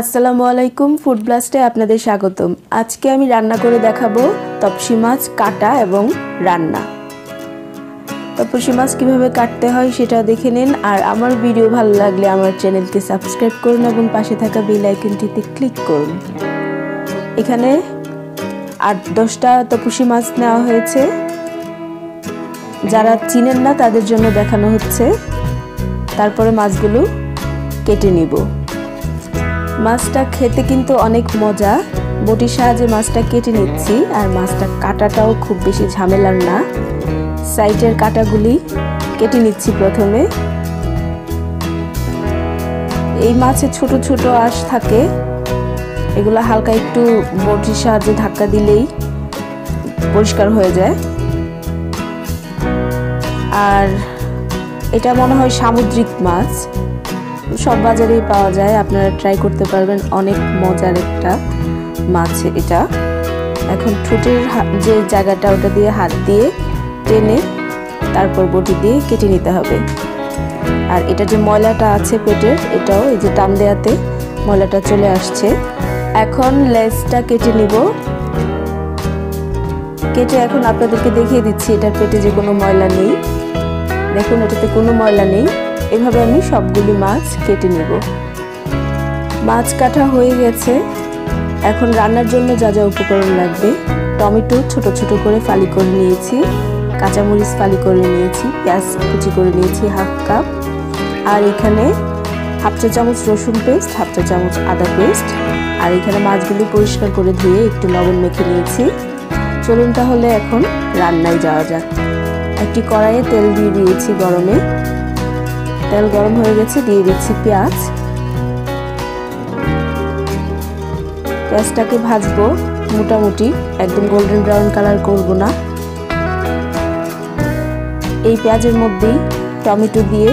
আসসালামু আলাইকুম ফুড ব্লাস্টে আপনাদের স্বাগতম। আজকে আমি রান্না করে দেখাবো তপসি মাছ কাটা এবং রান্না। তপসি মাছ কীভাবে কাটতে হয় সেটা দেখে নিন, আর আমার ভিডিও ভালো লাগলে আমার চ্যানেলকে সাবস্ক্রাইব করুন এবং পাশে থাকা বেল আইকনটিতে ক্লিক করুন। এখানে আট দশটা তপসি মাছ নেওয়া হয়েছে। যারা চিনেন না তাদের জন্য দেখানো হচ্ছে। তারপরে মাছগুলো কেটে নিব। মাছটা খেতে কিন্তু অনেক মজা। বটির সাহায্যে মাছটা কেটে নিচ্ছি, আর মাছটা কাটাটাও খুব বেশি ঝামেলার না। সাইডের কাটাগুলি কেটে নিচ্ছি প্রথমে। এই মাছে ছোট ছোট আঁশ থাকে, এগুলো হালকা একটু বটির সাহায্যে ধাক্কা দিলেই পরিষ্কার হয়ে যায়। আর এটা মনে হয় সামুদ্রিক মাছ। সব বাজারেই পাওয়া যায়। আপনারা ট্রাই করতে পারবেন। অনেক মজার একটা মাছ এটা। এখন ঠোঁটের যে জায়গাটা ওটা দিয়ে হাত দিয়ে টেনে তারপর বটি দিয়ে কেটে নিতে হবে। আর এটা যে ময়লাটা আছে পেটের, এটাও এই যে টান দেয়াতে ময়লাটা চলে আসছে। এখন লেজটা কেটে নিব। কেটে এখন আপনাদেরকে দেখিয়ে দিচ্ছি, এটার পেটে যে কোনো ময়লা নেই। দেখুন, এটাতে কোনো ময়লা নেই। এভাবে আমি সবগুলি মাছ কেটে নেব। মাছ কাটা হয়ে গেছে। এখন রান্নার জন্য যা যা উপকরণ লাগবে, টমেটো ছোট ছোট করে ফালি করে নিয়েছি, কাঁচামরিচ ফালি করে নিয়েছি, পেঁয়াজ কুচি করে নিয়েছি হাফ কাপ। আর এখানে হাফ চা চামচ রসুন পেস্ট, হাফ চা চামচ আদা পেস্ট। আর এখানে মাছগুলি পরিষ্কার করে ধুয়ে একটু লবণ মেখে নিয়েছি। চলুন তাহলে এখন রান্নায় যাওয়া যাক। একটি কড়াইয়ে তেল দিয়ে দিয়েছি গরমে। তেল গরম হয়ে গেছে, দিয়ে দিচ্ছি পেঁয়াজ। পেঁয়াজটাকে ভাজবো, মোটামুটি একদম গোল্ডেন ব্রাউন কালার করব না। এই পেঁয়াজের মধ্যেই টমেটো দিয়ে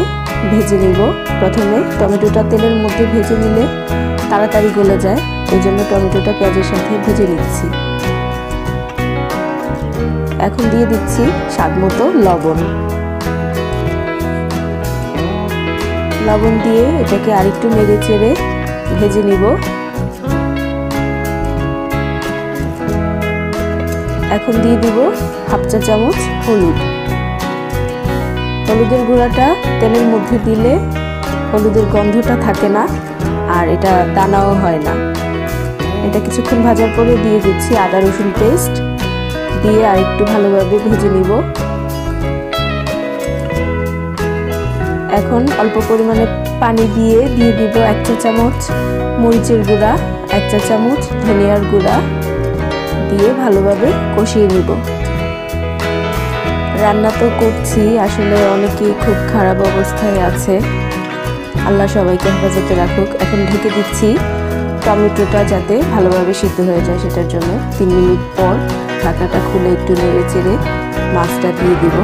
ভেজে নিব। প্রথমে টমেটোটা তেলের মধ্যে ভেজে নিলে তাড়াতাড়ি গলে যায়, এই জন্য টমেটোটা পেঁয়াজের সাথে ভেজে নিচ্ছি। এখন দিয়ে দিচ্ছি স্বাদ মতো লবণ। লবণ দিয়ে এটাকে আরেকটু নেড়ে চেড়ে ভেজে নিব। এখন দিয়ে দিব হাফ চা চামচ হলুদ। হলুদের গুঁড়াটা তেলের মধ্যে দিলে হলুদের গন্ধটা থাকে না আর এটা দানাও হয় না। এটা কিছুক্ষণ ভাজার পরে দিয়ে দিচ্ছি আদা রসুন পেস্ট। দিয়ে আর একটু ভালোভাবে ভেজে নিব। এখন অল্প পরিমাণে পানি দিয়ে দিয়ে দিব এক চা চামচ মরিচের গুঁড়া, এক চা চামচ ধনিয়ার গুঁড়া দিয়ে ভালোভাবে কষিয়ে নিব। রান্না তো করছি, আসলে অনেকেই খুব খারাপ অবস্থায় আছে। আল্লাহ সবাইকে হেফাজতে রাখুক। এখন ঢেকে দিচ্ছি টমেটোটা যাতে ভালোভাবে সিদ্ধ হয়ে যায় সেটার জন্য। তিন মিনিট পর ঢাকনাটা খুলে একটু নেড়ে চেড়ে মাছটা দিয়ে দিব।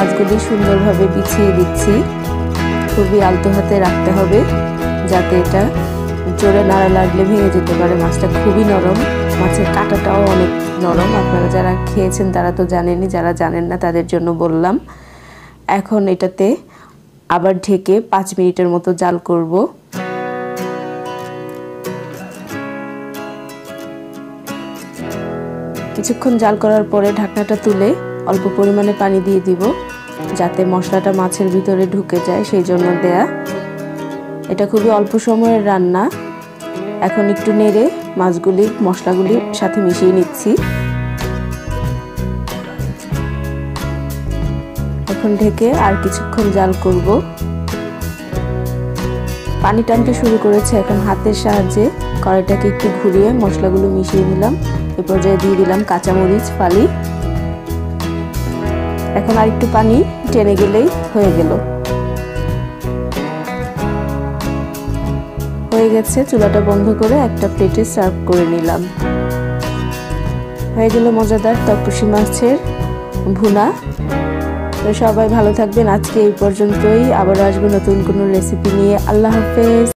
মাছগুলি সুন্দরভাবে বিছিয়ে দিচ্ছি। খুবই আলতো হাতে রাখতে হবে যাতে এটা জোরে নাড়া লাগলে ভেঙে যেতে পারে। মাছটা খুবই নরম, মাছের কাঁটাটাও অনেক নরম। আপনারা যারা খেয়েছেন তারা তো জানেনই, যারা জানেন না তাদের জন্য বললাম। এখন এটাতে আবার ঢেকে পাঁচ মিনিটের মতো জাল করব। কিছুক্ষণ জাল করার পরে ঢাকনাটা তুলে অল্প পরিমাণে পানি দিয়ে দিব। যাতে মশলাটা মাছের ভিতরে ঢুকে যায়, সেই জন্য দেয়া। এটা খুবই অল্প সময়ের রান্না। এখন একটু নেড়ে মাছগুলি মশলাগুলির সাথে মিশিয়ে নিচ্ছি। এখন ঢেকে আর কিছুক্ষণ জাল করব। পানি টানতে শুরু করেছে এখন হাতের সাহায্যে। কড়াইটাকে একটু ঘুরিয়ে মশলাগুলো মিশিয়ে নিলাম। এ পর্যায়ে দিয়ে দিলাম কাঁচামরিচ, ফালি। এখন আর একটু পানি টেনে গেলেই হয়ে গেল। হয়ে গেছে, চুলাটা বন্ধ করে একটা প্লেটে সার্ভ করে নিলাম। হয়ে গেল মজাদার তপসি মাছের ভুনা। তো সবাই ভালো থাকবেন, আজকে এই পর্যন্তই। আবার আসব নতুন কোনো রেসিপি নিয়ে। আল্লাহ হাফেজ।